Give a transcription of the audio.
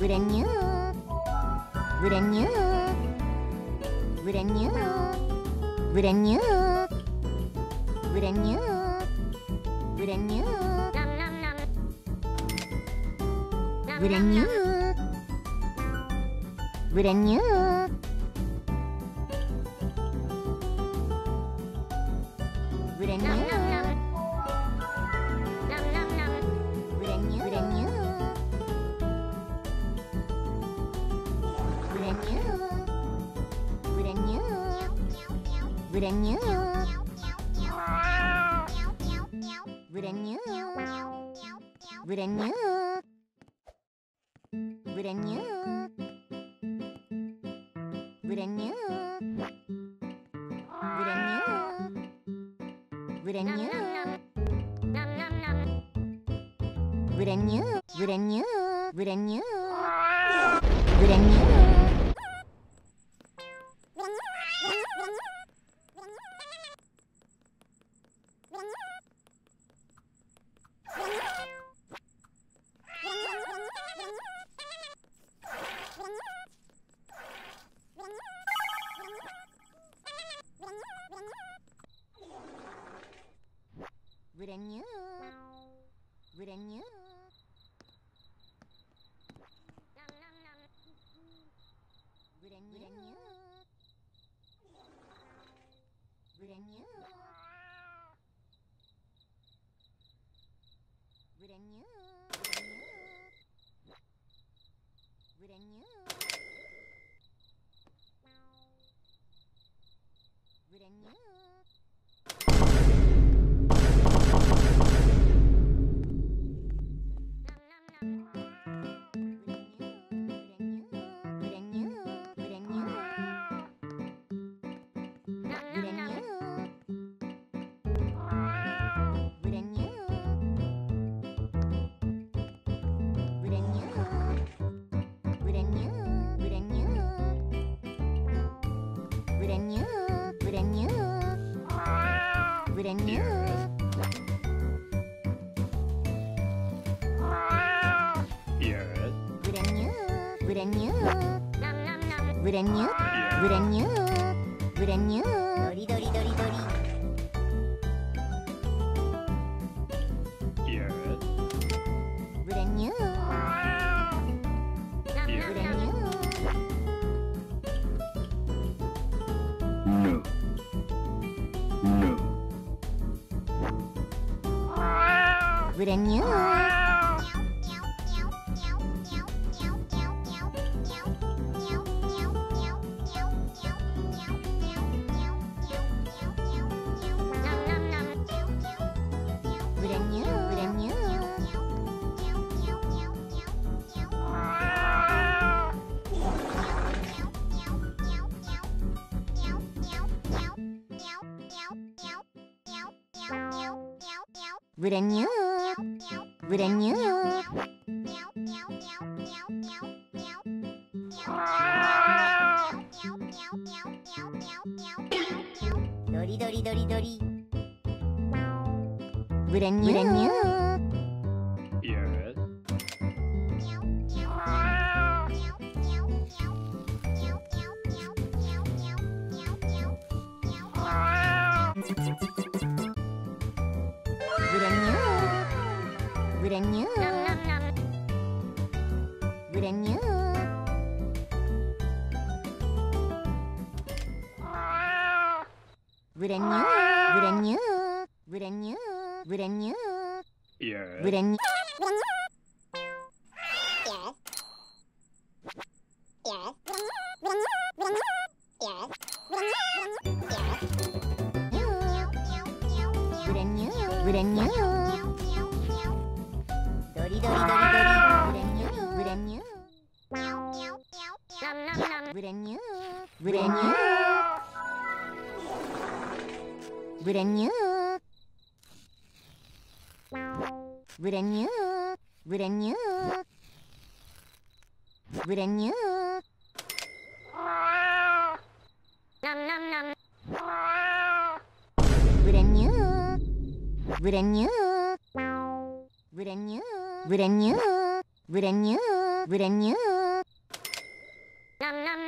Wouldn't you? Wouldn't you? Wouldn't you? Vừa đánh nhớ. Vừa đánh nhớ. Vừa đánh nhớ. Vừa đánh nhớ. Vừa đánh nhớ. Vừa đánh Вранье. Вранье. Вранье. Вранье. Вранье. Вранье. Вранье. Вранье. Вранье. Вранье. Vrenhã. Vrenhã. Vrenhã. Vrenhã. Vrenhã. Vrenhã. Vrenhã. brand new, brand new, brand new. Brand new, brand new, brand new, brand new, brand new. with a new. With a new. Вранье. Дори, дори, дори, дори. Вранье. Вранье. Yes. Вранье. Granyu. Nom nom nom. Granyu. Granyu. Granyu. Granyu. Granyu. Yeah. Granyu. Granyu. Yes. Yes. Granyu. Granyu. Yes. Granyu. Granyu. Yes. Granyu. Granyu. Renyuk. Renyuk. Renyuk. Renyuk. Nom nom nom. Renyuk. Renyuk. Renyuk brand new brand new brand new Nom nom.